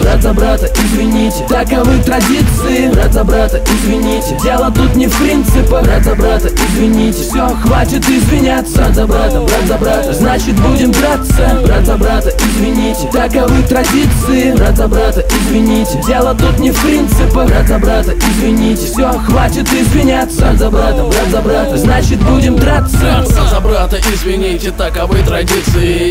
Брат за брата, извините, таковы традиции. Брат за брата, извините, дело тут не в принципах. Брат за брата, извините, все, хватит извиняться. Брат за брата, брат за брата, значит будем драться. Брат за брата, извините, таковы традиции. Брат за брата, извините, дело тут не в принципах. Брат за брата, извините, все, хватит извиняться. Брат за брата, брат за брата, значит будем драться. Брат за брата, извините, таковы традиции.